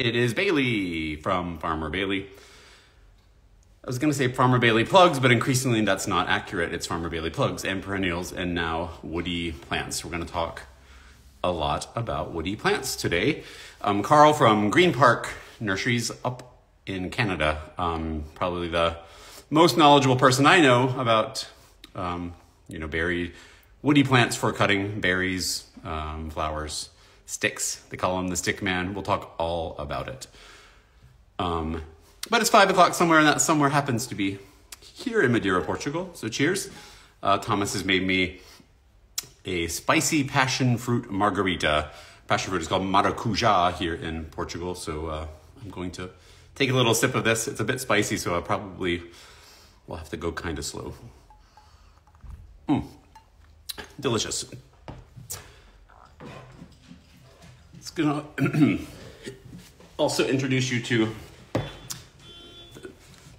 It is Bailey from Farmer Bailey. I was going to say Farmer Bailey plugs, but increasingly that's not accurate. It's Farmer Bailey plugs and perennials and now woody plants. We're going to talk a lot about woody plants today. Um, Karl from Green Park Nurseries up in Canada, um, probably the most knowledgeable person I know about, um, you know, berry woody plants for cutting berries, um, flowers, sticks. They call him the stick man. We'll talk all about it. Um, but it's five o'clock somewhere, and that somewhere happens to be here in Madeira, Portugal. So cheers. Uh, Thomas has made me a spicy passion fruit margarita. Passion fruit is called maracuja here in Portugal. So uh, I'm going to take a little sip of this. It's a bit spicy, so I probably will have to go kind of slow. Mm. Delicious. It's gonna also introduce you to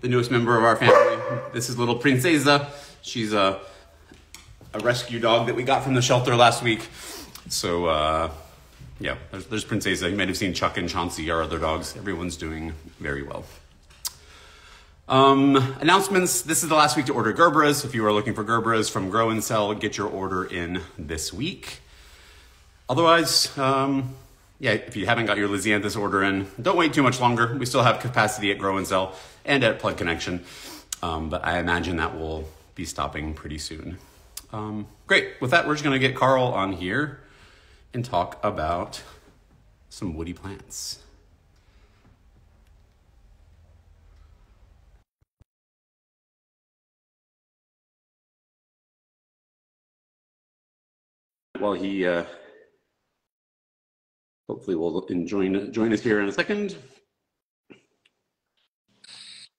the newest member of our family. This is little Princesa. She's a, a rescue dog that we got from the shelter last week. So, uh, yeah, there's, there's Princesa. You might have seen Chuck and Chauncey, our other dogs. Everyone's doing very well. Um, announcements. This is the last week to order Gerberas. If you are looking for Gerberas from Grow and Sell, get your order in this week. Otherwise, um, yeah, if you haven't got your Lisianthus order in, don't wait too much longer. We still have capacity at Grow and Sell and at Plug Connection, um, but I imagine that will be stopping pretty soon. Um, great. With that, we're just going to get Karl on here and talk about some woody plants. While he uh, hopefully will join, join us here in a second.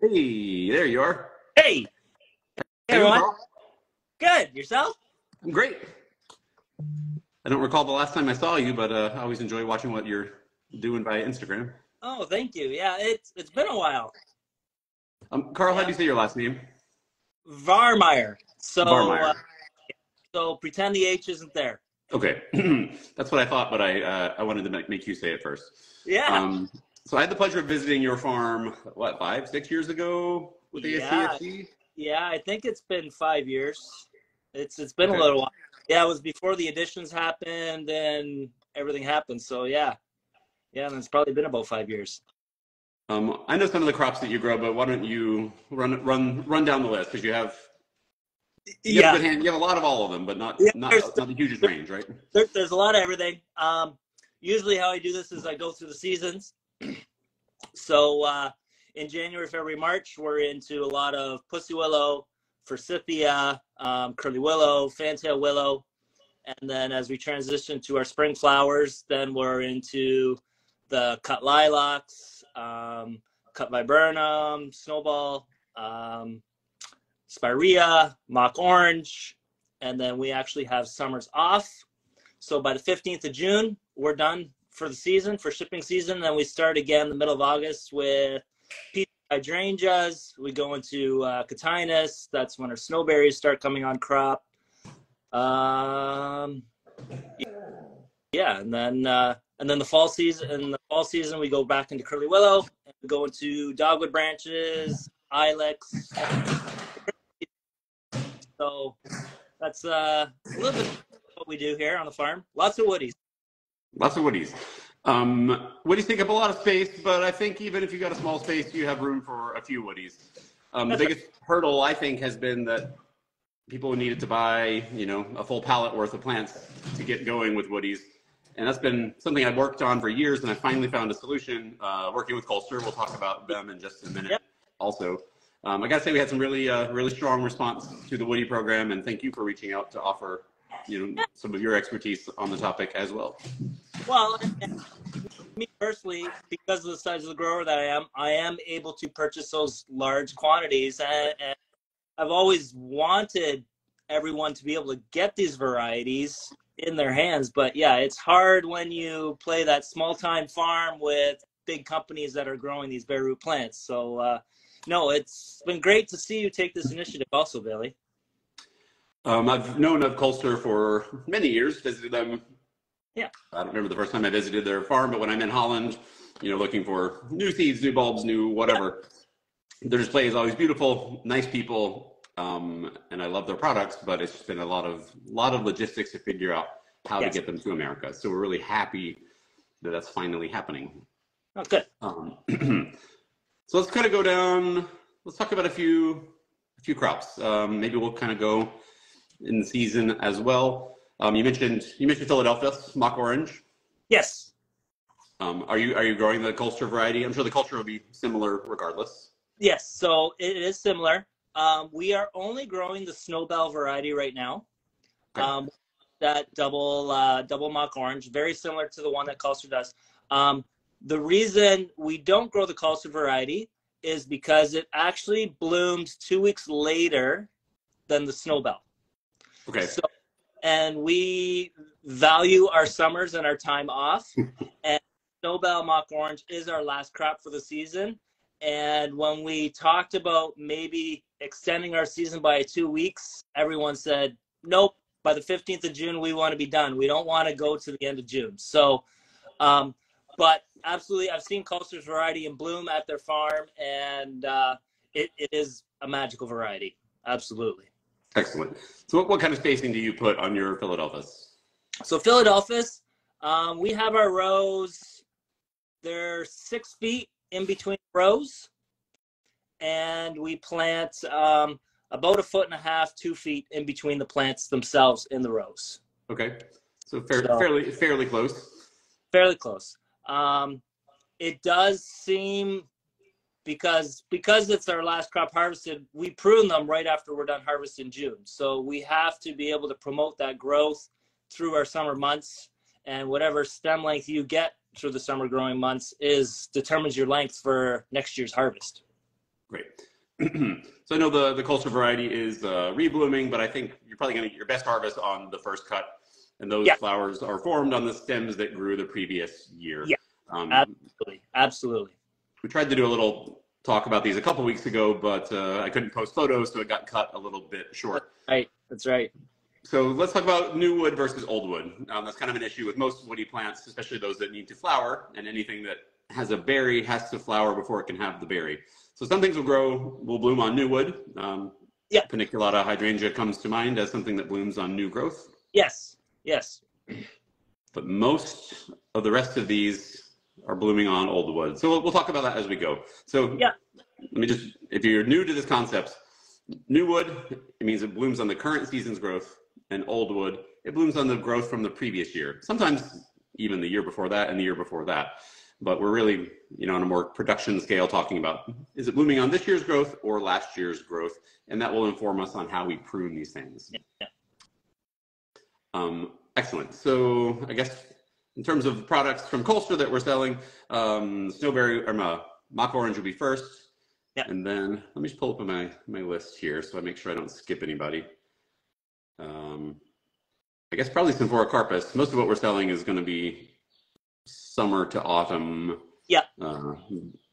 Hey, there you are. Hey. Hey, everyone. Good. Yourself? I'm great. I don't recall the last time I saw you, but uh, I always enjoy watching what you're doing via Instagram. Oh, thank you. Yeah, it's it's been a while. Um, Karl, yeah. how do you say your last name? Vahrmeyer. So, Vahrmeyer. Uh, so pretend the H isn't there. Okay, that's what I thought, but I uh, I wanted to make, make you say it first. Yeah. Um, so I had the pleasure of visiting your farm, what, five, six years ago with ASCFG? Yeah, yeah I think it's been five years. It's It's been okay. a little while. Yeah, it was before the additions happened and everything happened. So yeah, yeah, and it's probably been about five years. Um, I know some of the crops that you grow, but why don't you run run run down the list because you have you yeah. have, hand, you have a lot of all of them, but not yeah, not, not the hugest range, right? There, there's a lot of everything. Um, usually, how I do this is I go through the seasons so uh, in January, February, March, we're into a lot of pussy willow, forsythia, um, curly willow, fantail willow. And then as we transition to our spring flowers, then we're into the cut lilacs, um, cut viburnum, snowball, um, spirea, mock orange, and then we actually have summers off. So by the 15th of June, we're done for the season, for shipping season. Then we start again the middle of August with hydrangeas. We go into uh. That's when our snowberries start coming on crop. Um, yeah, and then uh, and then the fall season. In the fall season, we go back into curly willow and we go into dogwood branches, ilex. So that's uh, a little bit what we do here on the farm. Lots of woodies. Lots of woodies. Um, woodies take up a lot of space, but I think even if you got a small space, you have room for a few woodies. Um, the biggest hurdle I think has been that people needed to buy, you know, a full pallet worth of plants to get going with woodies. And that's been something I've worked on for years, and I finally found a solution uh, working with Kolster. We'll talk about them in just a minute yep. also. Um, I got to say, we had some really, uh, really strong response to the Woody program, and thank you for reaching out to offer you know some of your expertise on the topic as well. Well, me personally, because of the size of the grower that I am, I am able to purchase those large quantities, and, and I've always wanted everyone to be able to get these varieties in their hands. But yeah, it's hard when you play that small time farm with big companies that are growing these bare root plants. So uh, no, it's been great to see you take this initiative also, Bailey. Um, I've known of Kolster for many years, visited them. Yeah. I don't remember the first time I visited their farm, but when I'm in Holland, you know, looking for new seeds, new bulbs, new whatever. Their display is always beautiful, nice people, um, and I love their products. But it's been a lot of lot of logistics to figure out how yes. to get them to America. So we're really happy that that's finally happening. Oh, good. Um, so let's kind of go down. Let's talk about a few a few crops. Um, maybe we'll kind of go in the season as well. Um, you mentioned you mentioned Philadelphus mock orange. Yes. Um, are you are you growing the Kolster variety? I'm sure the culture will be similar regardless. Yes, so it is similar. Um, we are only growing the Snowbell variety right now. Okay. Um, that double uh, double mock orange, very similar to the one that Kolster does. Um, the reason we don't grow the Kolster variety is because it actually blooms two weeks later than the Snowbell. Okay. So, and we value our summers and our time off. and Snowbell mock orange is our last crop for the season. And when we talked about maybe extending our season by two weeks, everyone said, nope, by the 15th of June, we want to be done. We don't want to go to the end of June. So, um, but absolutely, I've seen Kolster's variety in bloom at their farm, and uh, it, it is a magical variety. Absolutely. Excellent. So, what, what kind of spacing do you put on your Philadelphus? So, Philadelphus, um, we have our rows, they're six feet in between rows, and we plant. Um, about a foot and a half, two feet in between the plants themselves in the rows. Okay, so, fair, so fairly fairly close. Fairly close. Um, it does seem because because it's our last crop harvested, we prune them right after we're done harvest in June. So we have to be able to promote that growth through our summer months, and whatever stem length you get through the summer growing months is determines your length for next year's harvest. Great. so I know the, the Kolster variety is uh, reblooming, but I think you're probably going to get your best harvest on the first cut. And those yeah. flowers are formed on the stems that grew the previous year. Yeah, um, absolutely. Absolutely. We tried to do a little talk about these a couple weeks ago, but uh, I couldn't post photos, so it got cut a little bit short. Right. That's right. So let's talk about new wood versus old wood. Um, that's kind of an issue with most woody plants, especially those that need to flower, and anything that has a berry has to flower before it can have the berry. So some things will grow, will bloom on new wood. Um, yeah. Paniculata hydrangea comes to mind as something that blooms on new growth. Yes. Yes. But most of the rest of these are blooming on old wood. So we'll, we'll talk about that as we go. So yeah. let me just, if you're new to this concept, new wood, it means it blooms on the current season's growth, and old wood, it blooms on the growth from the previous year. Sometimes even the year before that and the year before that but we're really, you know, on a more production scale talking about is it blooming on this year's growth or last year's growth? And that will inform us on how we prune these things. Yeah. Um, excellent. So I guess in terms of products from Kolster that we're selling, um, snowberry or uh, mock orange will be first. Yeah. And then let me just pull up my, my list here so I make sure I don't skip anybody. Um, I guess probably Symphoricarpos. Most of what we're selling is going to be summer to autumn. Yeah. Uh,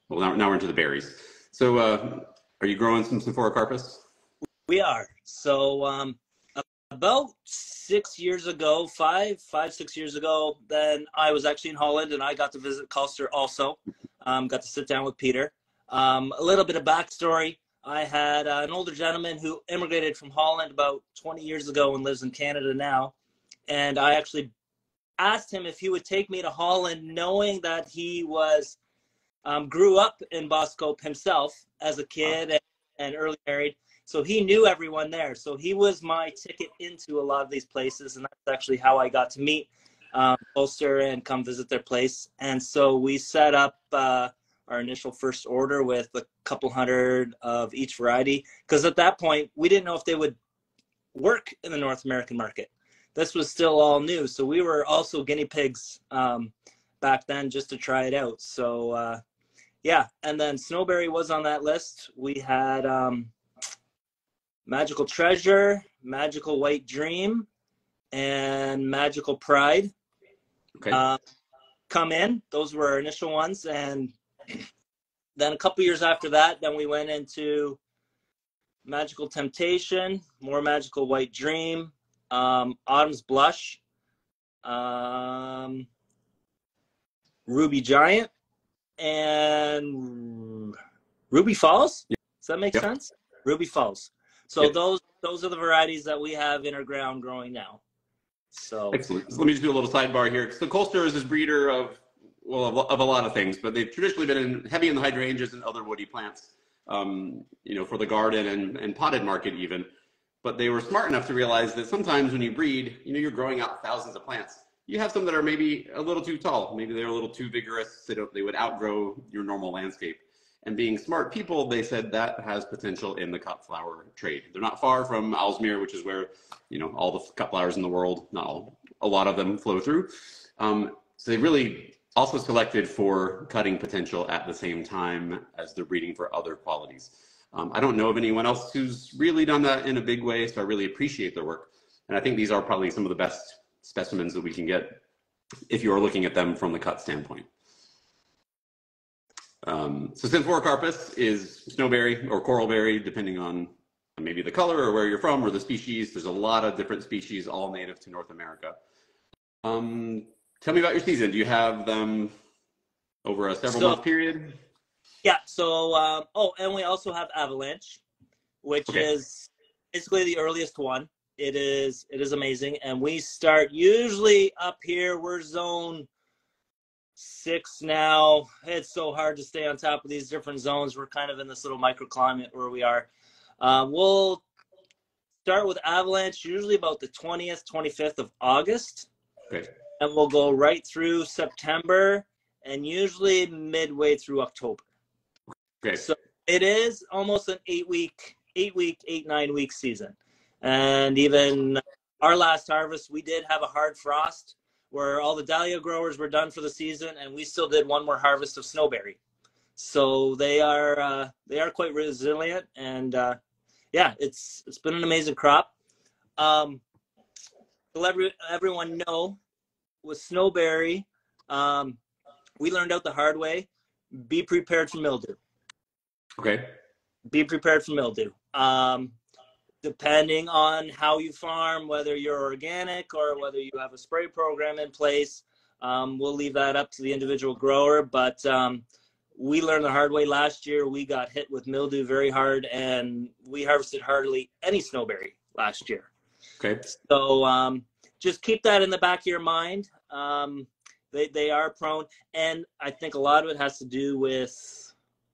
well, now, now we're into the berries. So, uh, are you growing some Symphoricarpos? We are. So, um, about six years ago, five, five, six years ago, then I was actually in Holland and I got to visit Kolster also. Um, got to sit down with Peter. Um, a little bit of backstory. I had uh, an older gentleman who immigrated from Holland about 20 years ago and lives in Canada now. And I actually asked him if he would take me to Holland, knowing that he was um, grew up in Boskoop himself as a kid and, and, early married. So he knew everyone there. So he was my ticket into a lot of these places, and that's actually how I got to meet um, Kolster and come visit their place. And so we set up uh, our initial first order with a couple hundred of each variety, because at that point we didn't know if they would work in the North American market this was still all new. So we were also guinea pigs um, back then just to try it out. So uh, yeah, and then Snowberry was on that list. We had um, Magical Treasure, Magical White Dream, and Magical Pride. Okay. Uh, come in. Those were our initial ones, and then a couple years after that, then we went into Magical Temptation, more Magical White Dream, um, Autumn's Blush, um, Ruby Giant, and Ruby Falls. Does that make sense? Ruby Falls. So Yep. those those are the varieties that we have in our ground growing now. So Excellent. So let me just do a little sidebar here. So Kolster is this breeder of well of, of a lot of things, but they've traditionally been in, heavy in the hydrangeas and other woody plants, um, you know, for the garden and, and potted market even. But they were smart enough to realize that sometimes when you breed, you know, you're growing out thousands of plants. You have some that are maybe a little too tall, maybe they're a little too vigorous. They don't, they would outgrow your normal landscape. And being smart people, they said that has potential in the cut flower trade. They're not far from Aalsmeer, which is where you know all the cut flowers in the world, not all, a lot of them flow through. Um, so they really also selected for cutting potential at the same time as they're breeding for other qualities. Um, I don't know of anyone else who's really done that in a big way, so I really appreciate their work. And I think these are probably some of the best specimens that we can get if you are looking at them from the cut standpoint. Um, so Symphoricarpos is snowberry or coralberry, depending on maybe the color or where you're from or the species. There's a lot of different species, all native to North America. Um, tell me about your season. Do you have them over a several So- month period? yeah. So um, oh, and we also have Avalanche, which Okay. is basically the earliest one. It is it is amazing, and we start usually up here. We're zone six now. It's so hard to stay on top of these different zones. We're kind of in this little microclimate where we are. Uh, we'll start with Avalanche usually about the 20th, 25th of August, Okay. and we'll go right through September and usually midway through October. Okay. So it is almost an eight week, eight week, eight, nine week season. And even our last harvest, we did have a hard frost where all the dahlia growers were done for the season and we still did one more harvest of snowberry. So they are uh, they are quite resilient and uh, yeah, it's it's been an amazing crop. Um, to let everyone know, with snowberry, um, we learned out the hard way. Be prepared for mildew Okay. be prepared for mildew. Um, depending on how you farm, whether you're organic or whether you have a spray program in place, um, we'll leave that up to the individual grower. But um, we learned the hard way last year. We got hit with mildew very hard, and we harvested hardly any snowberry last year. Okay. So um, just keep that in the back of your mind. Um, they they are prone, and I think a lot of it has to do with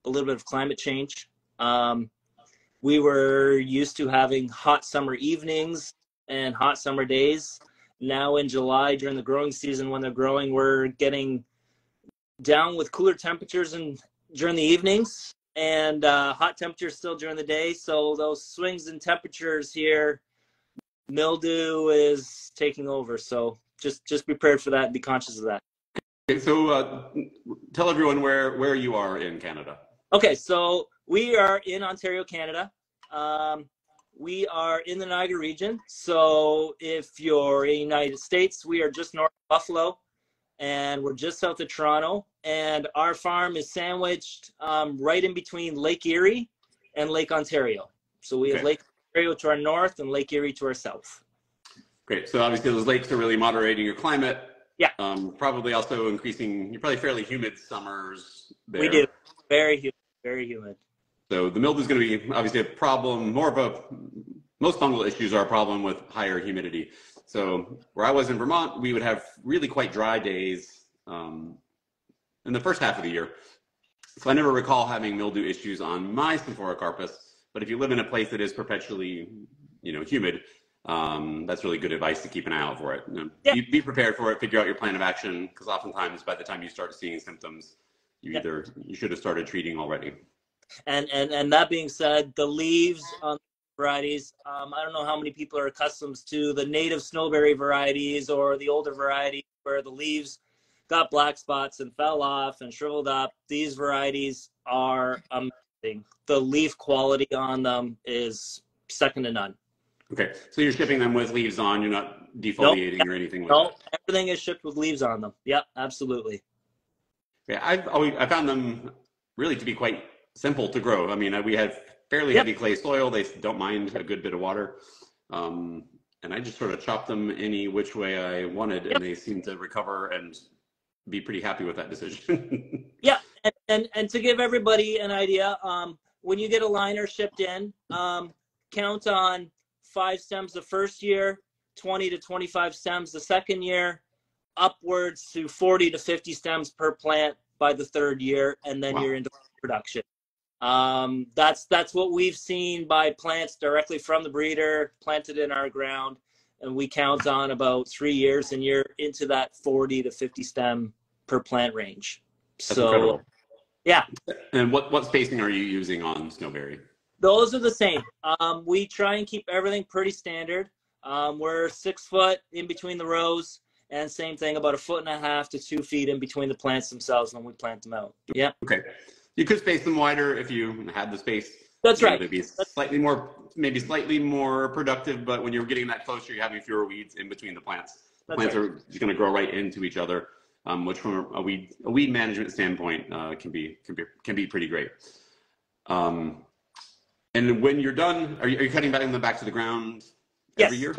a little bit of climate change. Um, we were used to having hot summer evenings and hot summer days. Now in July during the growing season, when they're growing, we're getting down with cooler temperatures and during the evenings and uh, hot temperatures still during the day. So those swings in temperatures here mildew is taking over. So just just be prepared for that and be conscious of that. Okay, so uh, tell everyone where where you are in Canada. Okay, so we are in Ontario, Canada. Um, we are in the Niagara region. So if you're in the United States, we are just north of Buffalo, and we're just south of Toronto. And our farm is sandwiched um, right in between Lake Erie and Lake Ontario. So we have Lake Ontario to our north and Lake Erie to our south. Great. So obviously those lakes are really moderating your climate. Yeah. Um, probably also increasing. You're probably fairly humid summers. There. We do very humid, very humid. So the mildew is going to be obviously a problem. More of a most fungal issues are a problem with higher humidity. So where I was in Vermont, we would have really quite dry days um, in the first half of the year. So I never recall having mildew issues on my Symphoricarpos. But if you live in a place that is perpetually, you know, humid, um, that's really good advice to keep an eye out for it. You know, Yeah. be, be prepared for it. Figure out your plan of action because oftentimes by the time you start seeing symptoms, you Yeah. either you should have started treating already. And and and that being said, the leaves on varieties. Um, I don't know how many people are accustomed to the native snowberry varieties or the older varieties where the leaves got black spots and fell off and shriveled up. These varieties are amazing. The leaf quality on them is second to none. Okay, so you're shipping them with leaves on. You're not defoliating or anything like No, everything is shipped with leaves on them. Yep, absolutely. Yeah, I've always I found them really to be quite simple to grow. I mean, uh, we have fairly Yep. heavy clay soil. They don't mind a good bit of water, um, and I just sort of chopped them any which way I wanted, Yep. and they seem to recover and be pretty happy with that decision. Yeah, and, and and to give everybody an idea, um, when you get a liner shipped in, um, count on five stems the first year, 20 to 25 stems the second year, upwards to 40 to 50 stems per plant by the third year, and then wow. you're into production. Um, that's that's what we've seen by plants directly from the breeder planted in our ground, and we count on about three years, and you're into that 40 to 50 stem per plant range. That's so, incredible. yeah. And what what spacing are you using on snowberry? Those are the same. Um, we try and keep everything pretty standard. Um, we're six foot in between the rows, and same thing, about a foot and a half to two feet in between the plants themselves when we plant them out. Yeah. Okay. You could space them wider if you had the space. That's right. To be slightly more, maybe slightly more productive, but when you're getting that closer, you're having fewer weeds in between the plants. That's plants right. are just going to grow right into each other, um, which from a weed a weed management standpoint uh, can be can be can be pretty great. Um, and when you're done, are you, are you cutting back them back to the ground every year?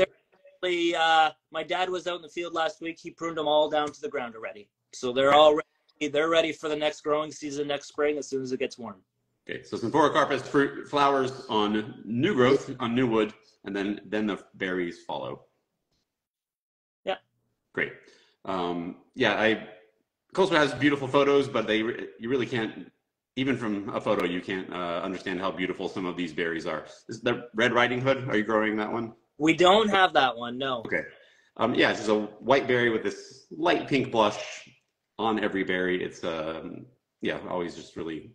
Uh, my dad was out in the field last week. He pruned them all down to the ground already, so they're all ready. They're ready for the next growing season next spring as soon as it gets warm. Okay, so Symphoricarpos fruit flowers on new growth on new wood, and then then the berries follow. Yeah. Great. Um, yeah, I Kolster has beautiful photos, but they you really can't even from a photo, you can't uh, understand how beautiful some of these berries are. Is the Red Riding Hood? Are you growing that one? We don't have that one. No. Okay. Um, yeah, it's just a white berry with this light pink blush on every berry. It's um, yeah, always just really.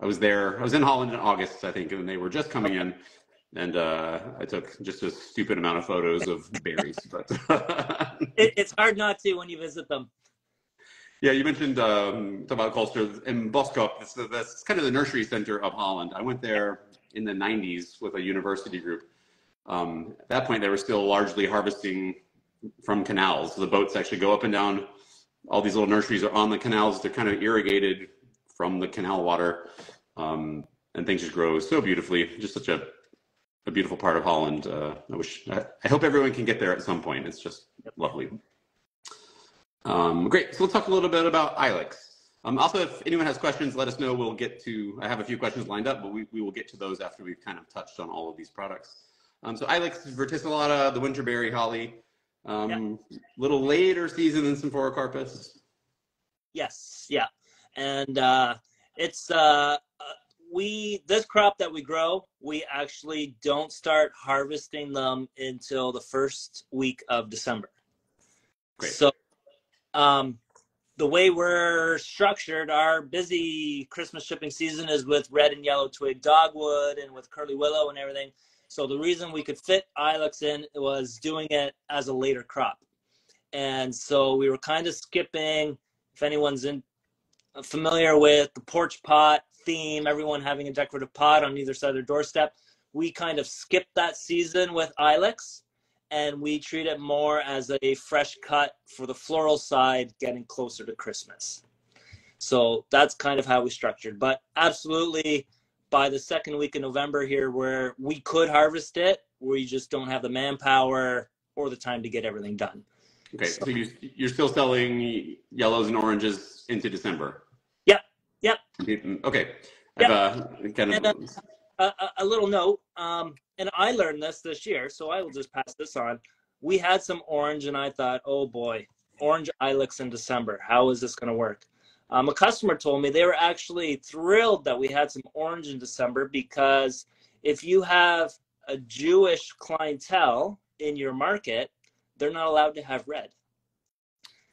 I was there. I was in Holland in August, I think, and they were just coming in, and uh, I took just a stupid amount of photos of berries. But it, it's hard not to when you visit them. Yeah, you mentioned um, about Kolster in Boskoop. It's, that's kind of the nursery center of Holland. I went there in the 90s with a university group. Um, at that point, they were still largely harvesting from canals. The boats actually go up and down. All these little nurseries are on the canals. They're kind of irrigated from the canal water, um, and things just grow so beautifully. Just such a, a beautiful part of Holland. Uh, I wish. I, I hope everyone can get there at some point. It's just lovely. Um, great. So let's talk a little bit about Ilex. Um, also, if anyone has questions, let us know. We'll get to, I have a few questions lined up, but we, we will get to those after we've kind of touched on all of these products. Um, so Ilex verticillata, the winterberry holly, um, yeah. little later season than Symphoricarpos. Yes, yeah. And uh, it's, uh, uh, we, this crop that we grow, we actually don't start harvesting them until the first week of December. Great. So um, the way we're structured, our busy Christmas shipping season is with red and yellow twig dogwood and with curly willow and everything. So the reason we could fit ilex in was doing it as a later crop. And so we were kind of skipping, if anyone's in, uh, familiar with the porch pot theme, everyone having a decorative pot on either side of their doorstep, we kind of skipped that season with ilex and we treat it more as a fresh cut for the floral side, getting closer to Christmas. So that's kind of how we structured. But absolutely, by the second week of November here, where we could harvest it, we just don't have the manpower or the time to get everything done. Okay, so, so you, are still selling yellows and oranges into December. Yep. Yep. Okay. Yep. Uh, kind of... and, uh, a, a, little note. Um, and I learned this this year, so I will just pass this on. We had some orange, and I thought, oh boy, orange ilex in December. How is this going to work? Um, a customer told me they were actually thrilled that we had some orange in December because if you have a Jewish clientele in your market, they're not allowed to have red.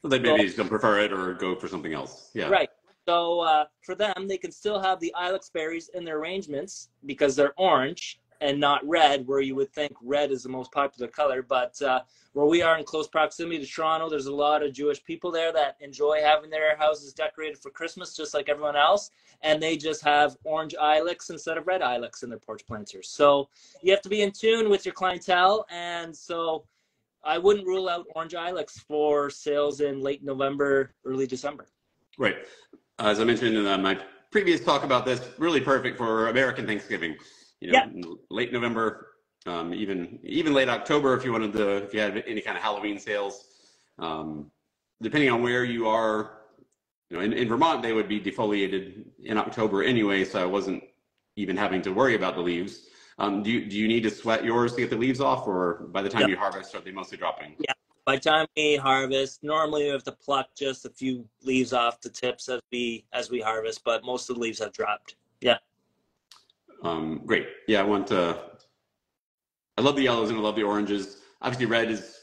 So they maybe so, don't prefer it or go for something else. Yeah. Right. So uh, for them, they can still have the ilex berries in their arrangements because they're orange, and not red, where you would think red is the most popular color. But uh, where we are in close proximity to Toronto, there's a lot of Jewish people there that enjoy having their houses decorated for Christmas, just like everyone else. And they just have orange ilex instead of red ilex in their porch planters. So you have to be in tune with your clientele. And so I wouldn't rule out orange ilex for sales in late November, early December. Right. As I mentioned in uh, my previous talk about this, really perfect for American Thanksgiving you know, yeah. late November, um, even even late October if you wanted to, if you had any kind of Halloween sales. Um, depending on where you are you know, in, in Vermont, they would be defoliated in October anyway, so I wasn't even having to worry about the leaves. Um, do you do you need to sweat yours to get the leaves off, or by the time Yep. you harvest, are they mostly dropping? Yeah. By the time we harvest, normally we have to pluck just a few leaves off the tips as we as we harvest, but most of the leaves have dropped. Um, great. Yeah, I want to. I love the yellows and I love the oranges. Obviously, red is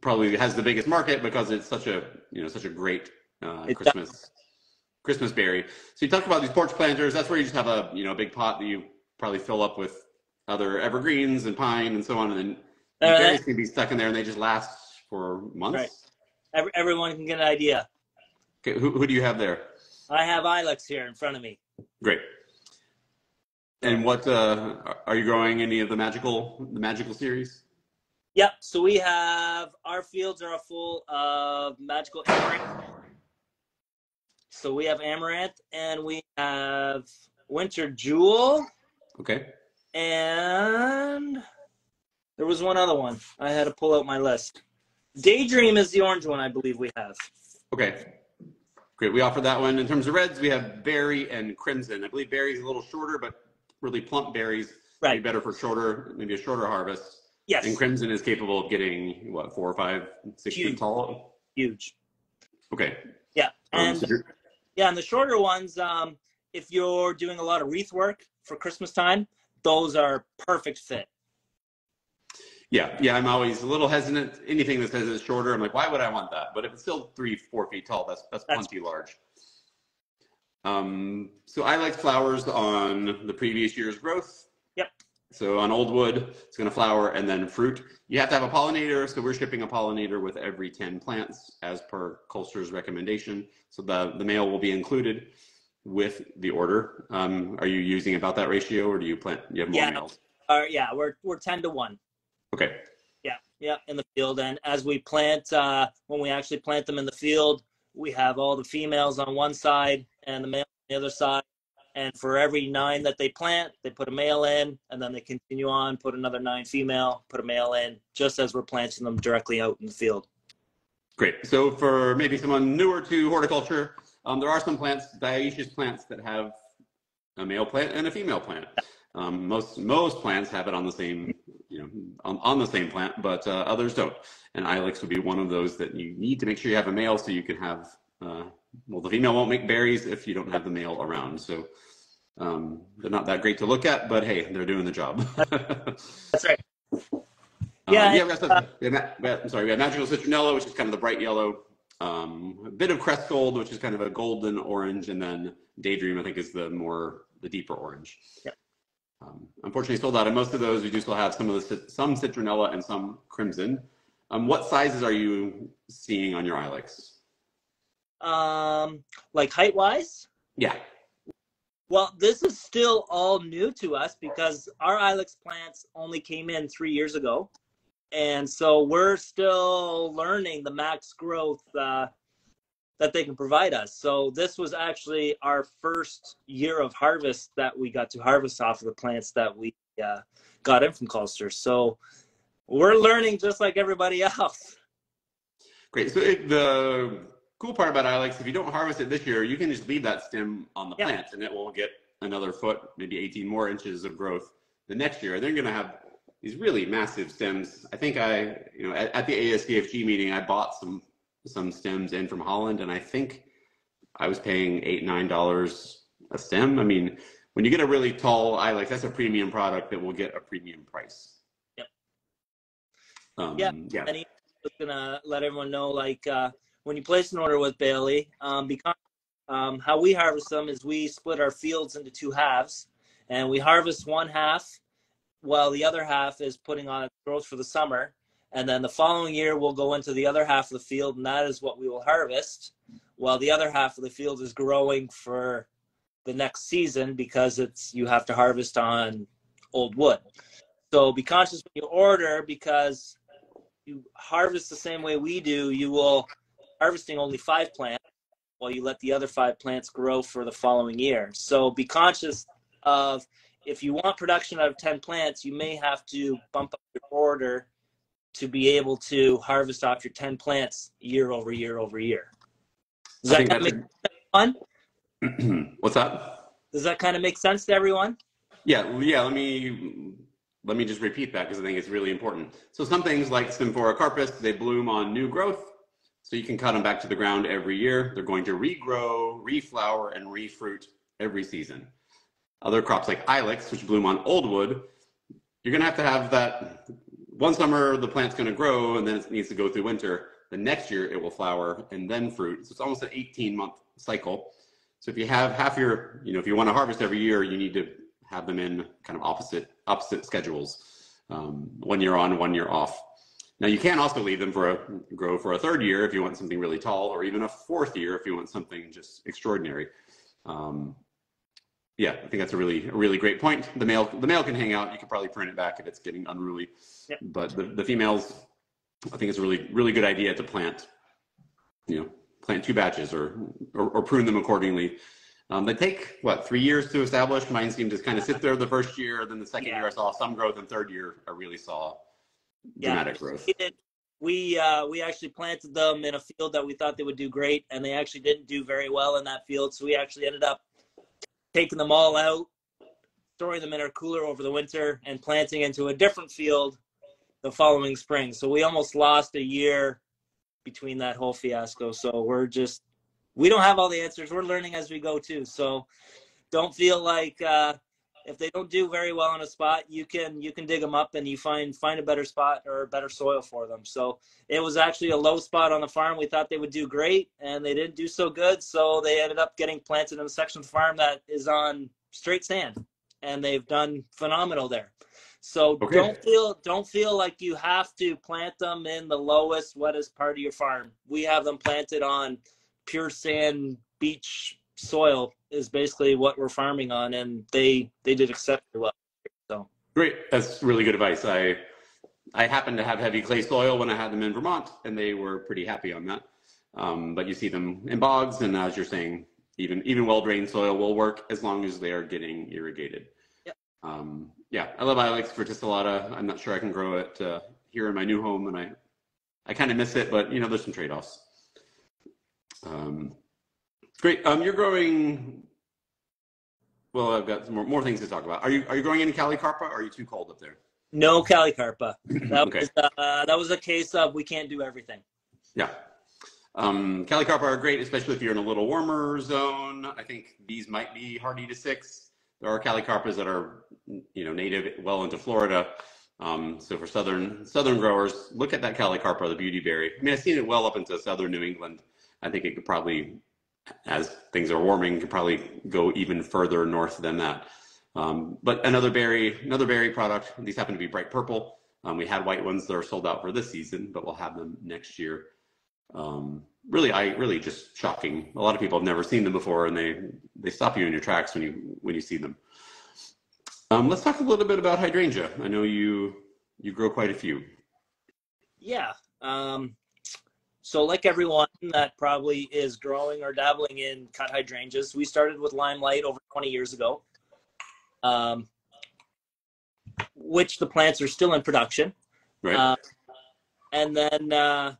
probably has the biggest market because it's such a you know such a great uh, Christmas Christmas berry. So you talk about these porch planters. That's where you just have a you know big pot that you probably fill up with other evergreens and pine and so on, and then the Uh, berries can be stuck in there and they just last for months. Right. Every, everyone can get an idea. Okay, who, who do you have there? I have ilex here in front of me. Great. And what uh, are you growing? Any of the magical the magical series? Yep. So we have our fields are full of magical amaranth. So we have amaranth and we have winter jewel Okay. and there was one other one. I had to pull out my list. Daydream is the orange one I believe we have. Okay. Great. We offer that one. In terms of reds, we have berry and crimson. I believe berry is a little shorter, but really plump berries be Right. better for shorter, maybe a shorter harvest. Yes. And crimson is capable of getting what four or five, six Huge. feet tall. Huge. Okay. Yeah. Um, And so Yeah, and the shorter ones, um, if you're doing a lot of wreath work for Christmas time, those are perfect fit. yeah, yeah. I'm always a little hesitant. Anything that says it's shorter, I'm like, why would I want that? But if it's still three, four feet tall, that's that's That's- plenty large. Um, so Ilex flowers on the previous year's growth. Yep. So on old wood, it's going to flower and then fruit. You have to have a pollinator, so we're shipping a pollinator with every 10 plants as per Kolster's recommendation. So the, the male will be included with the order. Um, are you using about that ratio or do you plant, you have more Yeah. males? Uh, yeah, we're we're ten to one. Okay. Yeah, yeah, in the field, and as we plant, uh, when we actually plant them in the field, we have all the females on one side and the male on the other side. And for every nine that they plant, they put a male in, and then they continue on, put another nine female, put a male in, just as we're planting them directly out in the field. Great. So for maybe someone newer to horticulture, um, there are some plants, dioecious plants that have a male plant and a female plant. Um, most most plants have it on the same, know, on, on the same plant, but uh, others don't. And ilex would be one of those that you need to make sure you have a male so you can have. Uh, well, the female won't make berries if you don't have the male around. So um, they're not that great to look at, but hey, they're doing the job. That's right. Uh, Yeah, yeah, we have some, we have, we have- I'm sorry, we have magical citronella, which is kind of the bright yellow. Um, a bit of crest gold, which is kind of a golden orange, and then daydream, I think, is the more the deeper orange. Yep. Um, unfortunately, sold out of most of those. We do still have some of the some citronella and some crimson. Um, what sizes are you seeing on your ilex? Um, like height wise, Yeah. Well, this is still all new to us because our ilex plants only came in three years ago. And so we're still learning the max growth uh, that they can provide us. So this was actually our first year of harvest that we got to harvest off of the plants that we uh, got in from Kolster. So we're learning just like everybody else. Great. So it, the cool part about ilex, if you don't harvest it this year, you can just leave that stem on the Yeah. plant, and it will get another foot, maybe 18 more inches of growth the next year. And they're going to have these really massive stems. I think I, you know, at, at the ASCFG meeting, I bought some some stems in from Holland, and I think I was paying eight nine dollars a stem. I mean, when you get a really tall ilex, that's a premium product that will get a premium price. Yep. Um, Yep. Yeah. And he was gonna let everyone know, like uh, when you place an order with Bailey, um, because um, how we harvest them is we split our fields into two halves, and we harvest one half, while the other half is putting on its growth for the summer, and then the following year we'll go into the other half of the field, and that is what we will harvest, while the other half of the field is growing for the next season because it's you have to harvest on old wood. So be conscious when you order because you harvest the same way we do, you will harvesting only five plants while you let the other five plants grow for the following year. So be conscious of if you want production out of 10 plants, you may have to bump up your order to be able to harvest off your 10 plants year over year over year. Does I that kind of make fun? What's that? Does that kind of make sense to everyone? Yeah, yeah. Let me let me just repeat that because I think it's really important. So some things like Symphoricarpos, they bloom on new growth, so you can cut them back to the ground every year. They're going to regrow, reflower, and refruit every season. Other crops like ilex, which bloom on old wood, you're gonna have to have that. One summer the plant's gonna grow, and then it needs to go through winter. The next year it will flower and then fruit. So it's almost an 18 month cycle. So if you have half your, you know, if you want to harvest every year, you need to have them in kind of opposite opposite schedules, um, one year on, one year off. Now you can also leave them for a grow for a third year if you want something really tall, or even a fourth year if you want something just extraordinary. Um, yeah, I think that's a really a really great point. The male the male can hang out. You could probably print it back if it's getting unruly, Yep. but the, the females, I think it's a really really good idea to plant. You know, plant two batches or or, or prune them accordingly. Um, they take what three years to establish. Mine seemed to kind of sit there the first year. Then the second Yeah. year I saw some growth, and third year I really saw Yeah. dramatic growth. We did. We uh, we actually planted them in a field that we thought they would do great, and they actually didn't do very well in that field. So we actually ended up taking them all out, storing them in our cooler over the winter, and planting into a different field the following spring. So we almost lost a year between that whole fiasco. So we're just we don't have all the answers. We're learning as we go too. So don't feel like uh, if they don't do very well in a spot, you can you can dig them up and you find find a better spot or better soil for them. So it was actually a low spot on the farm. We thought they would do great, and they didn't do so good. So they ended up getting planted in a section of the farm that is on straight sand, and they've done phenomenal there. So Okay. don't feel don't feel like you have to plant them in the lowest, wettest part of your farm. We have them planted on pure sand beach soil is basically what we're farming on, and they they did exceptionally well. So Great, that's really good advice. I I happened to have heavy clay soil when I had them in Vermont, and they were pretty happy on that. Um, but you see them in bogs, and as you're saying, even even well drained soil will work as long as they are getting irrigated. Yep. Um, yeah, I love Ilex verticillata. I'm not sure I can grow it uh, here in my new home, and I I kind of miss it, but you know, there's some trade offs. Um, great. Um, you're growing. Well, I've got some more, more things to talk about. Are you are you growing any Callicarpa? Or are you too cold up there? no callicarpa. That Okay. was uh, that was a case of we can't do everything. Yeah. Um, Callicarpa are great, especially if you're in a little warmer zone. I think these might be hardy to six. There are Callicarpas that are, you know, native well into Florida. Um, so for southern southern growers, look at that Callicarpa, the beauty berry. I mean, I've seen it well up into southern New England. I think it could probably, as things are warming, could probably go even further north than that. Um, but another berry, another berry product. These happen to be bright purple. Um, we had white ones that are sold out for this season, but we'll have them next year. Um, really, I really just shocking. A lot of people have never seen them before, and they they stop you in your tracks when you when you see them. Um, let's talk a little bit about hydrangea. I know you you grow quite a few. Yeah. Um, so, like everyone that probably is growing or dabbling in cut hydrangeas, we started with Limelight over 20 years ago, um, which the plants are still in production. Right. Uh, and then uh,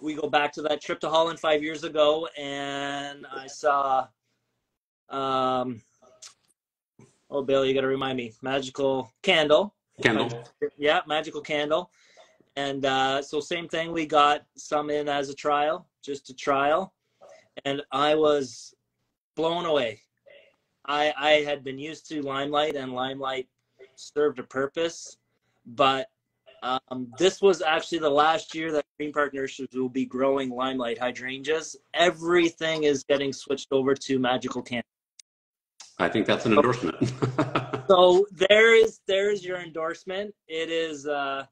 we go back to that trip to Holland five years ago, and I saw, um, oh, Bill, you got to remind me, Magical Candle. Kendall. Yeah, Magical Candle. And uh, so, same thing, we got some in as a trial, just a trial. And I was blown away. I, I had been used to Limelight, and Limelight served a purpose. But um, this was actually the last year that Green Park Nurseries will be growing Limelight hydrangeas. Everything is getting switched over to Magical Candle. I think that's an endorsement. so there is there is your endorsement it is uh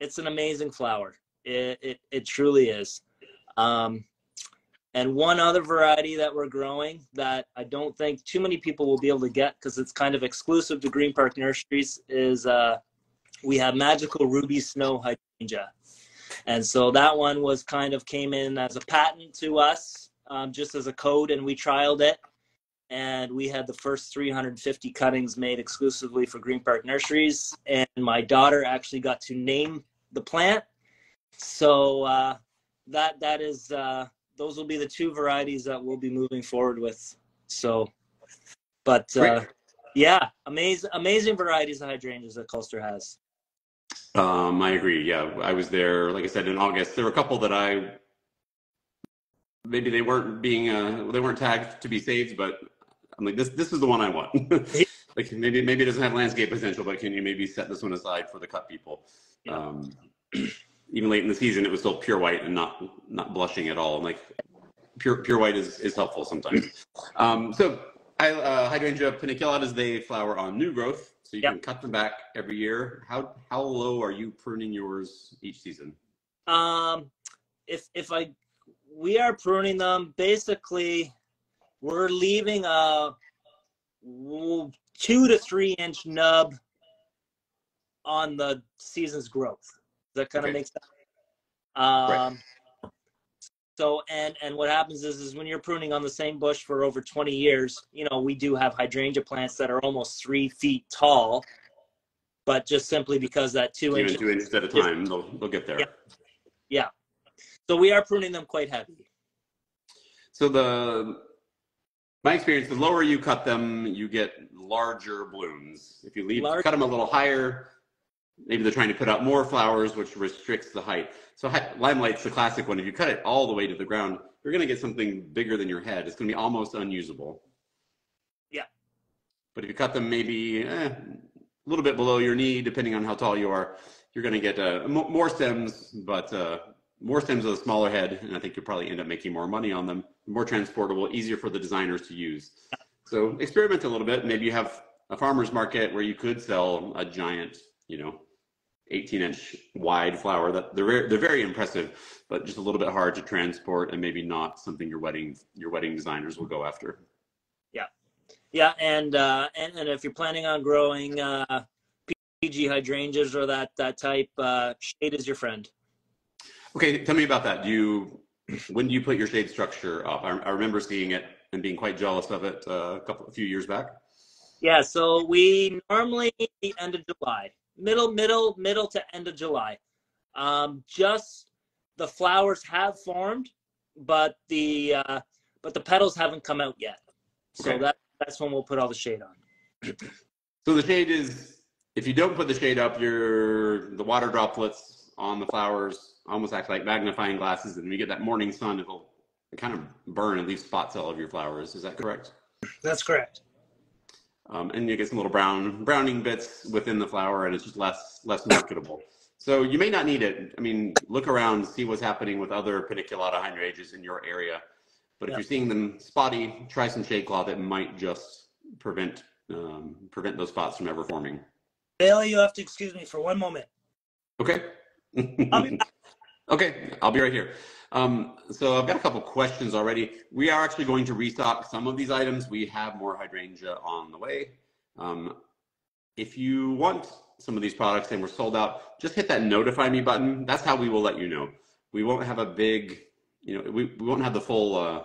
it's an amazing flower. It it, it truly is. Um and one other variety that we're growing that i don't think too many people will be able to get because it's kind of exclusive to green park nurseries is uh we have magical ruby snow hydrangea. And so that one was kind of came in as a patent to us um, just as a code and we trialed it and we had the first 350 cuttings made exclusively for Green Park Nurseries. And my daughter actually got to name the plant, so uh, that that is uh, those will be the two varieties that we'll be moving forward with. So, but uh, yeah, amazing, amazing varieties of hydrangeas that Kolster has. Um, I agree. Yeah, I was there, like I said, in August. There were a couple that I maybe they weren't being uh, they weren't tagged to be saved, but I'm like this this is the one I want. like maybe maybe it doesn't have landscape potential, but can you maybe set this one aside for the cut people? Yeah. Um, even late in the season, it was still pure white and not not blushing at all. like pure pure white is is helpful sometimes. Um, so I, uh, hydrangea paniculatas they flower on new growth, so you yep. can cut them back every year. How how low are you pruning yours each season? Um, if if I we are pruning them basically, we're leaving a two to three inch nub on the season's growth. That kind okay. of makes sense? Um, right. So and and what happens is is when you're pruning on the same bush for over 20 years, you know we do have hydrangea plants that are almost three feet tall, but just simply because that two inches two inches at a time, they'll they'll get there. Yeah. yeah. So we are pruning them quite heavy. So the my experience, the lower you cut them, you get larger blooms. If you leave Large. cut them a little higher, maybe they're trying to put out more flowers, which restricts the height. So limelight's the classic one. If you cut it all the way to the ground, you're going to get something bigger than your head. It's going to be almost unusable. Yeah. But if you cut them maybe eh, a little bit below your knee, depending on how tall you are, you're going to get uh, more stems, but uh, more stems with a smaller head, and I think you'll probably end up making more money on them. More transportable, easier for the designers to use. So experiment a little bit. Maybe you have a farmer's market where you could sell a giant, you know, 18 inch wide flower that they're they're very impressive, but just a little bit hard to transport and maybe not something your wedding your wedding designers will go after. Yeah, yeah, and uh, and and if you're planning on growing uh, PG hydrangeas or that that type, uh, shade is your friend. Okay, tell me about that. Do you when do you put your shade structure up? I, I remember seeing it and being quite jealous of it uh, a couple a few years back. Yeah, so we normally the end of July middle, middle, middle to end of July. Um, just the flowers have formed, but the uh, but the petals haven't come out yet. So okay. that that's when we'll put all the shade on. So the shade is if you don't put the shade up, your the water droplets on the flowers almost act like magnifying glasses, and when you get that morning sun, it'll kind of burn and leave spots all over your flowers. Is that correct? That's correct. Um, and you get some little brown browning bits within the flower, and it's just less less marketable. So you may not need it. I mean, look around, see what's happening with other paniculata hydrangeas in your area. But if you're seeing them spotty, try some shade cloth. It might just prevent um, prevent those spots from ever forming. Bailey, you have to excuse me for one moment. Okay. okay, I'll be right here. Um, so I've got a couple questions already. We are actually going to restock some of these items. We have more hydrangea on the way. Um, if you want some of these products and we're sold out, just hit that notify me button. That's how we will let you know. We won't have a big, you know, we, we won't have the full, uh,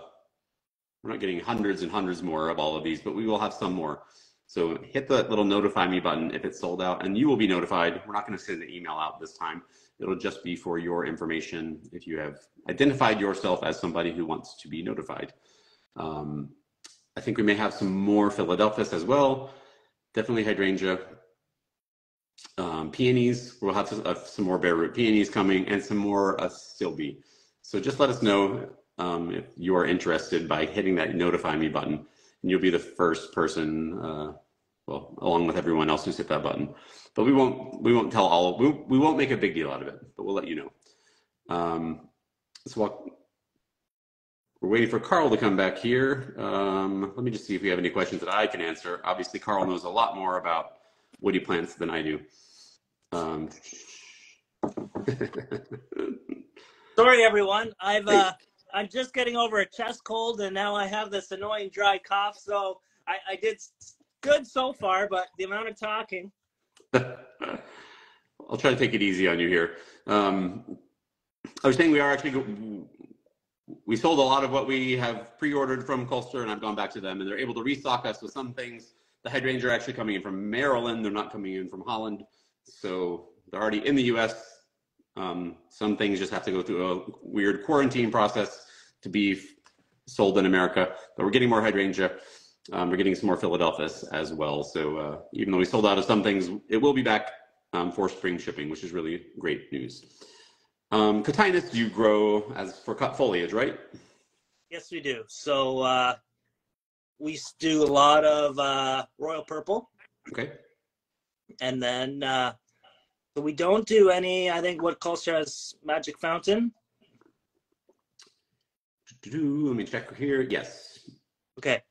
we're not getting hundreds and hundreds more of all of these, but we will have some more. So hit the little notify me button if it's sold out and you will be notified. We're not going to send an email out this time. It'll just be for your information if you have identified yourself as somebody who wants to be notified. Um, I think we may have some more Philadelphus as well. Definitely hydrangea. Um, peonies, we'll have some, uh, some more bare root peonies coming and some more uh, Silby. So just let us know um, if you are interested by hitting that notify me button and you'll be the first person, uh, well, along with everyone else who's hit that button. But we won't we won't tell all we, we won't make a big deal out of it but we'll let you know. Um, let's walk we're waiting for Karl to come back here. Um, let me just see if we have any questions that i can answer. Obviously Karl knows a lot more about woody plants than i do. Um, sorry everyone. I've uh, i'm just getting over a chest cold and now i have this annoying dry cough so i, I did good so far but the amount of talking I'll try to take it easy on you here. Um, I was saying we are actually we sold a lot of what we have pre-ordered from Kolster, and I've gone back to them, and they're able to restock us with some things. The hydrangea are actually coming in from Maryland; they're not coming in from Holland, so they're already in the U.S. Um, some things just have to go through a weird quarantine process to be sold in America, but we're getting more hydrangea. Um, we're getting some more Philadelphus as well. So uh, even though we sold out of some things, it will be back um, for spring shipping, which is really great news. Um, Cotinus you grow as for cut foliage, right? Yes, we do. So uh, we do a lot of uh, royal purple. Okay. And then uh, so we don't do any, I think what Kolster has Magic Fountain. Let me check here. Yes. Okay.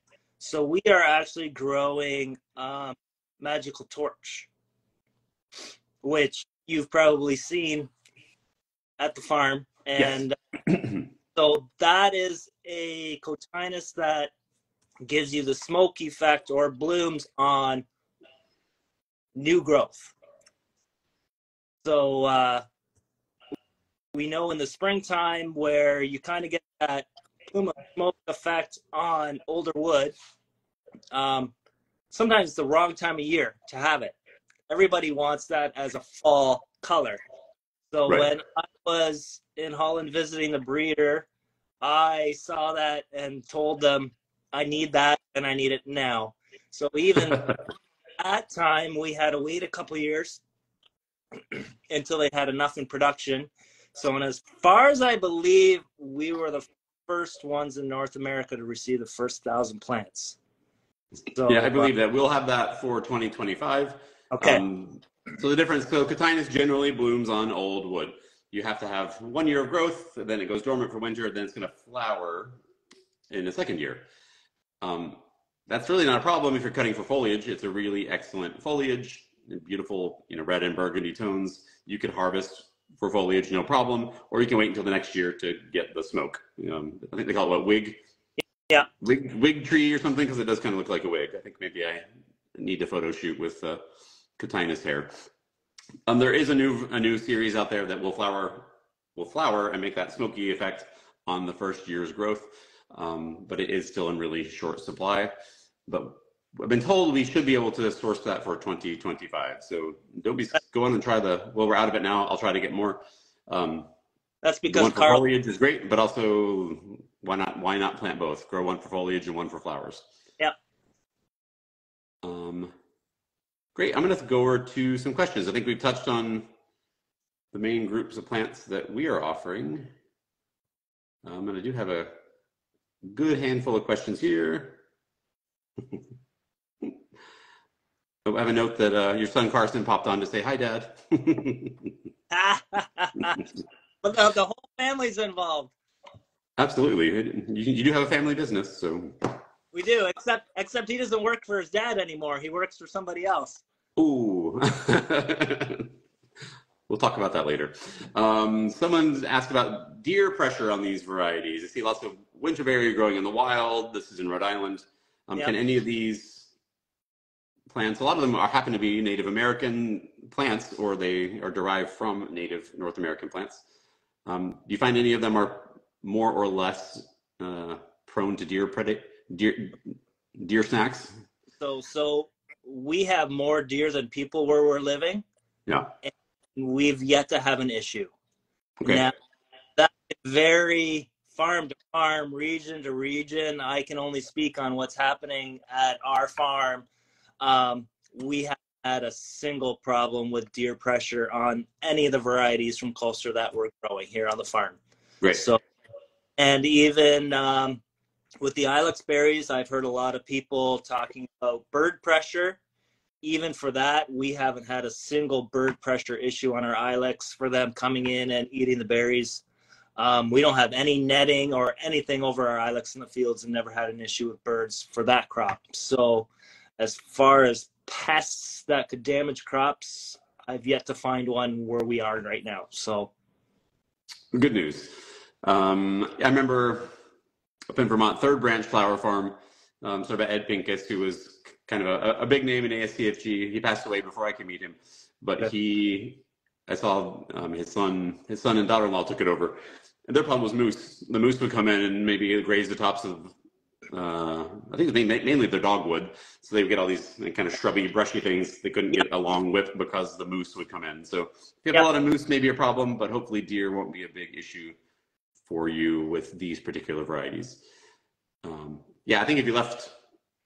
So we are actually growing um, Magical Torch, which you've probably seen at the farm. And yes. so that is a cotinus that gives you the smoke effect or blooms on new growth. So uh, we know in the springtime where you kind of get that plume of smoke effect on older wood. Um, sometimes it's the wrong time of year to have it. Everybody wants that as a fall color. So right. when I was in Holland visiting the breeder, I saw that and told them I need that and I need it now. So even that time we had to wait a couple years until they had enough in production. So, and as far as I believe, we were the first ones in North America to receive the first thousand plants. So, yeah, I believe that we'll have that for 2025. Okay. Um, so the difference, so Cotinus generally blooms on old wood. You have to have one year of growth, then it goes dormant for winter, then it's going to flower in the second year. Um, that's really not a problem if you're cutting for foliage. It's a really excellent foliage beautiful, you know, red and burgundy tones. You could harvest for foliage, no problem, or you can wait until the next year to get the smoke. Um, I think they call it what wig. Yeah. Wig, wig tree or something because it does kind of look like a wig. I think maybe I need to photo shoot with uh, Cotinus hair. Um, there is a new a new series out there that will flower will flower and make that smoky effect on the first year's growth, um, but it is still in really short supply. But I've been told we should be able to source that for 2025. So don't be go on and try the. Well, we're out of it now. I'll try to get more. Um, That's because one for Karl, foliage is great, but also why not? Why not plant both? Grow one for foliage and one for flowers. Yeah. Um, great. I'm going to go over to some questions. I think we've touched on the main groups of plants that we are offering. Um, and I do have a good handful of questions here. I have a note that uh, your son Carson popped on to say hi, Dad. but the, the whole family's involved. Absolutely, you, you do have a family business, so we do. Except except he doesn't work for his dad anymore. He works for somebody else. Ooh. we'll talk about that later. Um, someone's asked about deer pressure on these varieties. I see lots of winterberry growing in the wild. This is in Rhode Island. Um, yep. Can any of these plants. A lot of them are happen to be Native American plants, or they are derived from Native North American plants. Um, do you find any of them are more or less uh, prone to deer predat deer deer snacks? So, so we have more deer than people where we're living. Yeah, we've yet to have an issue. Okay. Now, that very farm to farm, region to region. I can only speak on what's happening at our farm um, we have had a single problem with deer pressure on any of the varieties from Kolster that we're growing here on the farm. Great. So, and even um, with the ilex berries, I've heard a lot of people talking about bird pressure. Even for that, we haven't had a single bird pressure issue on our ilex for them coming in and eating the berries. Um, we don't have any netting or anything over our ilex in the fields and never had an issue with birds for that crop. So as far as pests that could damage crops, I've yet to find one where we are right now. So, good news. Um, I remember up in Vermont, Third Branch Flower Farm, um, sort of Ed Pincus, who was kind of a, a, big name in ASCFG. He passed away before I could meet him, but yeah. he, I saw um, his son, his son and daughter-in-law took it over. And their problem was moose. The moose would come in and maybe graze the tops of uh, I think it's mainly their dogwood. So they would get all these kind of shrubby, brushy things. They couldn't get a long whip because the moose would come in. So if you have yep. a lot of moose, maybe a problem, but hopefully deer won't be a big issue for you with these particular varieties. Um, yeah, I think if you left,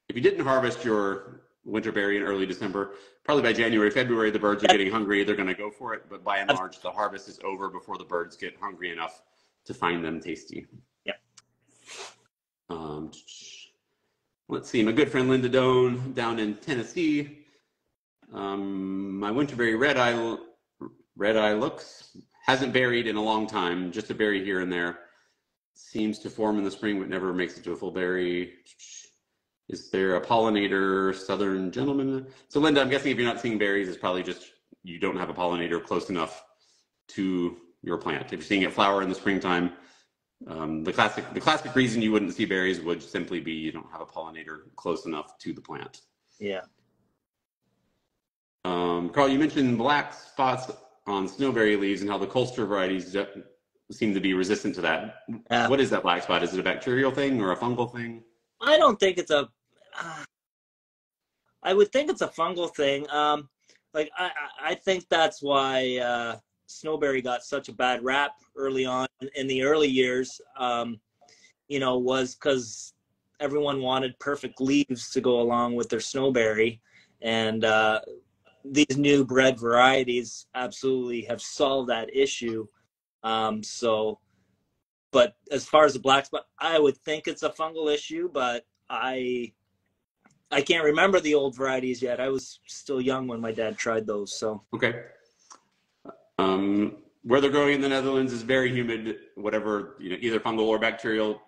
if you didn't harvest your winter berry in early December, probably by January, February, the birds are getting hungry. They're going to go for it. But by and large, the harvest is over before the birds get hungry enough to find them tasty. Um, let's see. My good friend Linda Doan down in Tennessee. Um, my winterberry red eye, red eye looks hasn't berried in a long time. Just a berry here and there. Seems to form in the spring, but never makes it to a full berry. Is there a pollinator, southern gentleman? So Linda, I'm guessing if you're not seeing berries, it's probably just you don't have a pollinator close enough to your plant. If you're seeing it flower in the springtime, um, the classic the classic reason you wouldn't see berries would simply be you don't have a pollinator close enough to the plant. Yeah. Um, Karl, you mentioned black spots on snowberry leaves and how the Kolster varieties seem to be resistant to that. Yeah. What is that black spot? Is it a bacterial thing or a fungal thing? I don't think it's a. Uh, I would think it's a fungal thing. Um, like I, I I think that's why uh, snowberry got such a bad rap early on in the early years. Um, you know, was because everyone wanted perfect leaves to go along with their snowberry, and uh, these new bred varieties absolutely have solved that issue. Um, so, but as far as the black spot, I would think it's a fungal issue, but I I can't remember the old varieties yet. I was still young when my dad tried those. So Okay. Um, where they're growing in the Netherlands is very humid. Whatever you know, either fungal or bacterial,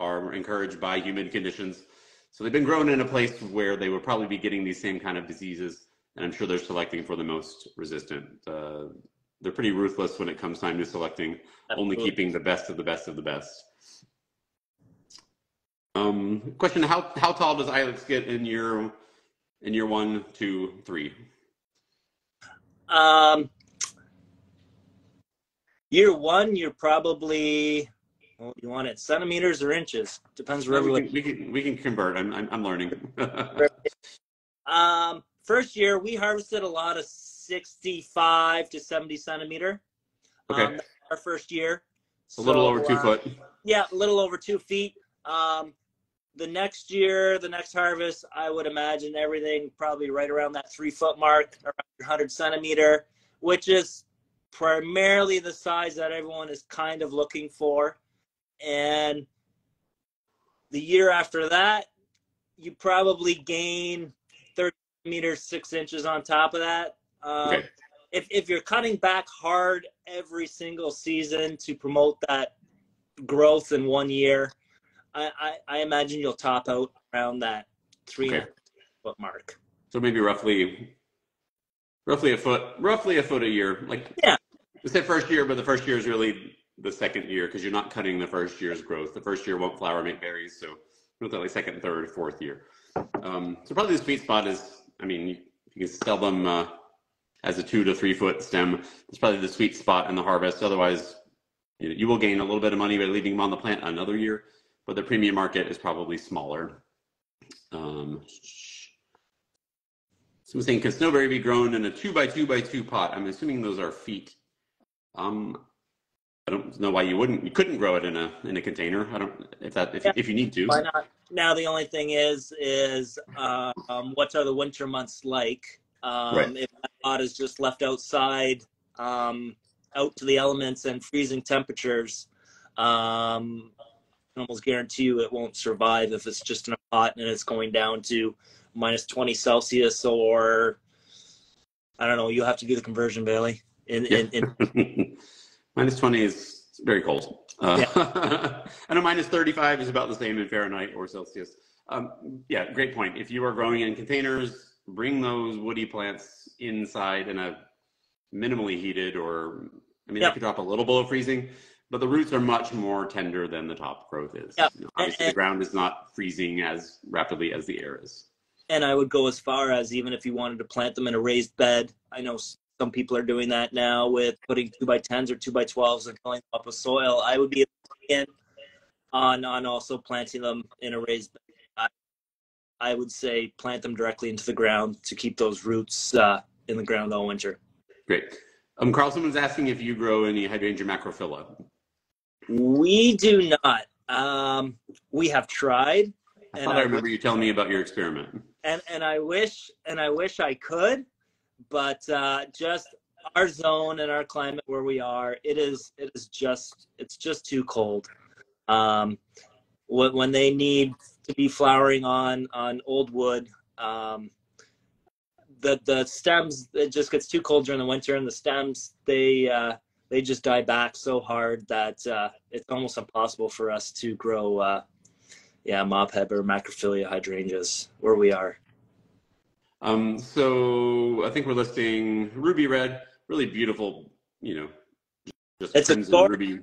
are encouraged by humid conditions. So they've been grown in a place where they would probably be getting these same kind of diseases, and I'm sure they're selecting for the most resistant. Uh, they're pretty ruthless when it comes time to selecting, only keeping the best of the best of the best. Um, question: How how tall does Ilex get in year in year one, two, three? um, year one, you're probably well, you want it centimeters or inches? Depends where we, can, we can we can convert. I'm I'm, I'm learning. Um, first year we harvested a lot of 65 to 70 centimeter. Okay. Um, our first year. a little over two uh, foot. Yeah, a little over two feet. Um, the next year, the next harvest, I would imagine everything probably right around that three foot mark, around 100 centimeter, which is primarily the size that everyone is kind of looking for. And the year after that, you probably gain 30 meters, six inches on top of that. Um, Okay. if, if you're cutting back hard every single season to promote that growth in one year, I, I, I imagine you'll top out around that three Okay. foot mark. So maybe roughly, roughly a foot, roughly a foot a year. Like Yeah. Said first year, but the first year is really the second year because you're not cutting the first year's growth. The first year won't flower, make berries. So at like second, third, fourth year. Um, so probably the sweet spot is, I mean, you, you can sell them uh, as a two to three foot stem. It's probably the sweet spot in the harvest. Otherwise, you, you will gain a little bit of money by leaving them on the plant another year, but the premium market is probably smaller. Um, Someone's saying, can snowberry be grown in a two by two by two pot? I'm assuming those are feet. Um, I don't know why you wouldn't. You couldn't grow it in a in a container. I don't if that if, Yeah. if you need to. Why not? Now the only thing is, is uh, um, what are the winter months like? Um, Right. If that pot is just left outside, um, out to the elements and freezing temperatures, um, I can almost guarantee you it won't survive if it's just in a pot and it's going down to minus 20 Celsius or I don't know. You have to do the conversion, Bailey. In, in, in minus 20 is very cold. Uh, I know minus 35 is about the same in Fahrenheit or Celsius. Um, yeah, great point. If you are growing in containers, bring those woody plants inside in a minimally heated or, I mean, Yep. they could drop a little below freezing, but the roots are much more tender than the top growth is. Yep. You know, obviously, And- the ground is not freezing as rapidly as the air is. And I would go as far as even if you wanted to plant them in a raised bed. I know some people are doing that now with putting two by tens or two by twelves and filling them up with soil. I would be in on on also planting them in a raised bed. I, I would say plant them directly into the ground to keep those roots uh, in the ground all winter. Great. Um, Karl, someone's asking if you grow any hydrangea macrophylla. We do not. Um, we have tried. I thought I, I remember you telling me about your experiment. And and I wish and I wish I could, but uh, just our zone and our climate where we are, it is it is just it's just too cold. Um, when, they need to be flowering on on old wood, um, the the stems it just gets too cold during the winter, and the stems they uh, they just die back so hard that uh, it's almost impossible for us to grow, uh, yeah, mophead or macrophylla hydrangeas where we are. Um, so I think we're listing ruby red, really beautiful, you know, just it's a ruby.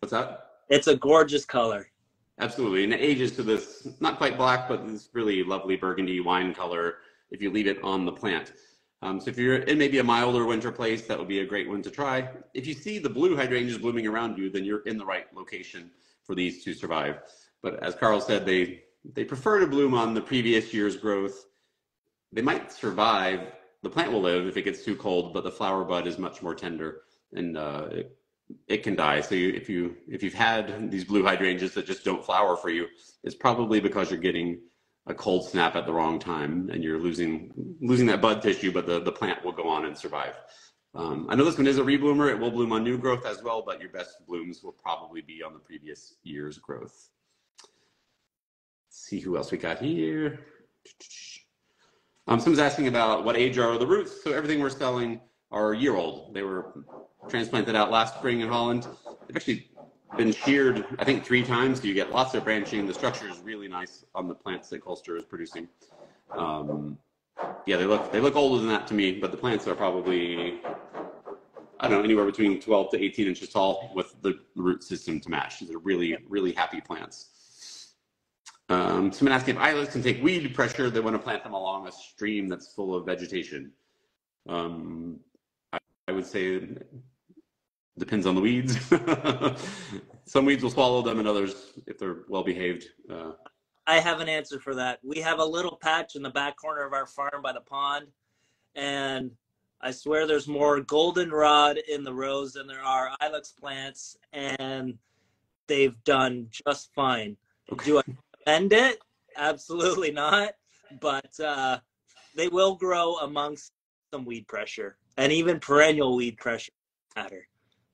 What's that? It's a gorgeous color. Absolutely, and it ages to this not quite black, but this really lovely burgundy wine color if you leave it on the plant. Um, so if you're in maybe a milder winter place, that would be a great one to try. If you see the blue hydrangeas blooming around you, then you're in the right location for these to survive. But as Karl said, they they prefer to bloom on the previous year's growth. They might survive. The plant will live if it gets too cold, but the flower bud is much more tender and uh, it, it can die. So you, if you if you've had these blue hydrangeas that just don't flower for you, it's probably because you're getting a cold snap at the wrong time and you're losing losing that bud tissue, but the, the plant will go on and survive. Um, I know this one is a rebloomer. It will bloom on new growth as well, but your best blooms will probably be on the previous year's growth. Let's see who else we got here. Um, someone's asking about what age are the roots. So everything we're selling are year old. They were transplanted out last spring in Holland. They've actually been sheared, I think, three times. So you get lots of branching. The structure is really nice on the plants that Kolster is producing. Um, yeah, they look they look older than that to me, but the plants are probably I don't know anywhere between 12 to 18 inches tall with the root system to match. These are really really happy plants. Um, someone asking if ilex can take weed pressure. They want to plant them along a stream that's full of vegetation. Um, I, I would say depends on the weeds. Some weeds will swallow them, and others, if they're well behaved. Uh, I have an answer for that. We have a little patch in the back corner of our farm by the pond, and I swear there's more goldenrod in the rows than there are ilex plants, and they've done just fine. Okay. Do I recommend it? Absolutely not. But uh, they will grow amongst some weed pressure and even perennial weed pressure matter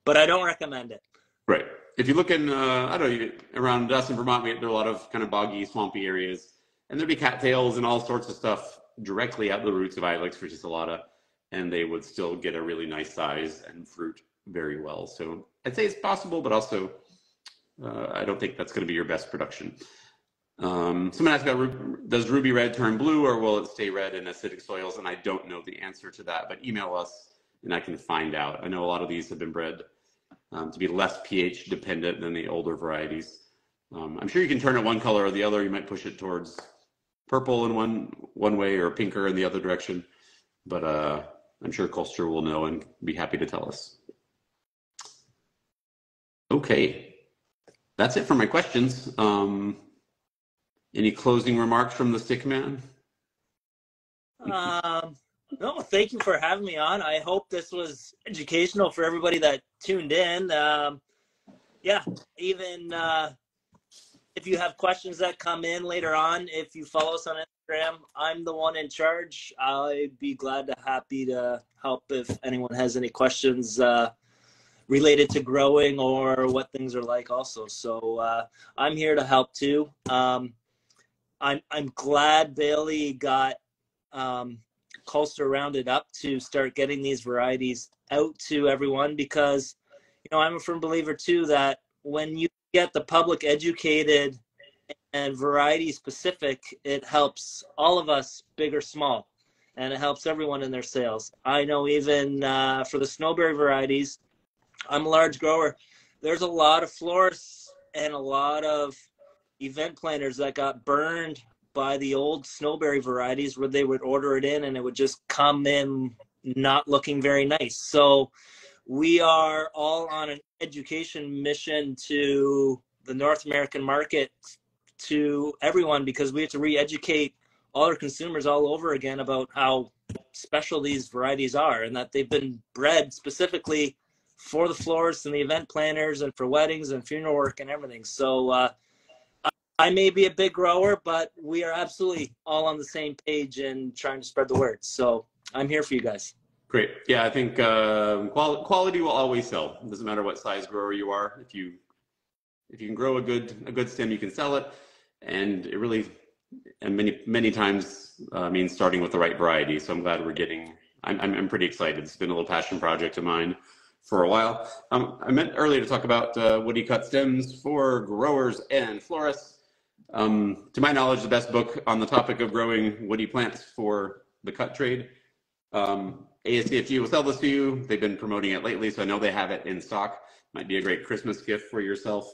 but I don't recommend it. Right. If you look in, uh, I don't know, around us in Vermont, we, are a lot of kind of boggy, swampy areas, and there'd be cattails and all sorts of stuff directly at the roots of Ilex verticillata, and they would still get a really nice size and fruit very well. So I'd say it's possible, but also uh, I don't think that's going to be your best production. Um, someone asked about does ruby red turn blue or will it stay red in acidic soils? And I don't know the answer to that, but email us and I can find out. I know a lot of these have been bred um, to be less pH dependent than the older varieties. Um, I'm sure you can turn it one color or the other. You might push it towards purple in one one way or pinker in the other direction, but uh, I'm sure Kolster will know and be happy to tell us. Okay, that's it for my questions. Um, any closing remarks from the Stick Man? Um, no, thank you for having me on. I hope this was educational for everybody that tuned in. Um, yeah, even uh, if you have questions that come in later on, if you follow us on Instagram, I'm the one in charge. I'd be glad to happy to help if anyone has any questions uh, related to growing or what things are like. Also, so uh, I'm here to help too. Um, I'm I'm glad Bailey got. Um, Kolster rounded up to start getting these varieties out to everyone because, you know, I'm a firm believer too that when you get the public educated and variety specific, it helps all of us, big or small, and it helps everyone in their sales. I know even uh, for the snowberry varieties, I'm a large grower. There's a lot of florists and a lot of event planners that got burned by the old snowberry varieties where they would order it in and it would just come in not looking very nice. So we are all on an education mission to the North American market to everyone because we have to re-educate all our consumers all over again about how special these varieties are and that they've been bred specifically for the florists and the event planners and for weddings and funeral work and everything. So uh, I may be a big grower, but we are absolutely all on the same page and trying to spread the word. So I'm here for you guys. Great. Yeah, I think qual- quality will always sell. It doesn't matter what size grower you are. If you if you can grow a good a good stem, you can sell it, and it really and many many times uh, means starting with the right variety. So I'm glad we're getting. I'm I'm, I'm pretty excited. It's been a little passion project of mine for a while. Um, I meant earlier to talk about uh, woody cut stems for growers and florists. Um, to my knowledge, the best book on the topic of growing woody plants for the cut trade. Um, will sell this to you. They've been promoting it lately, so I know they have it in stock. Might be a great Christmas gift for yourself.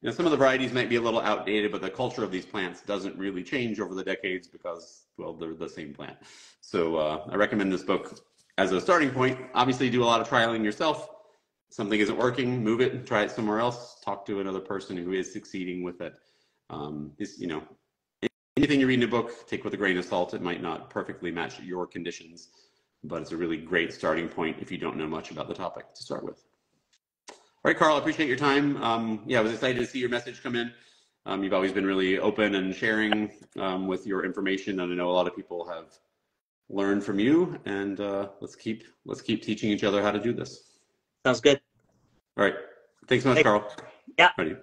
You know, some of the varieties might be a little outdated, but the culture of these plants doesn't really change over the decades because, well, they're the same plant. So uh, I recommend this book as a starting point. Obviously, do a lot of trialing yourself. Something isn't working, move it, try it somewhere else. Talk to another person who is succeeding with it. Um, is you know, anything you read in a book, take with a grain of salt. It might not perfectly match your conditions but it's a really great starting point if you don't know much about the topic to start with. All right, Karl, I appreciate your time. Um, yeah, I was excited to see your message come in. Um, you've always been really open and sharing um, with your information, and I know a lot of people have learned from you. And uh, let's keep let's keep teaching each other how to do this. Sounds good. All right, thanks so much, Karl. Yeah. Ready.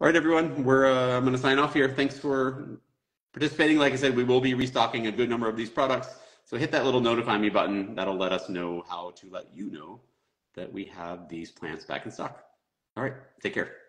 All right, everyone. We're uh, I'm going to sign off here. Thanks for participating. Like I said, we will be restocking a good number of these products. So hit that little notify me button. That'll let us know how to let you know that we have these plants back in stock. All right, take care.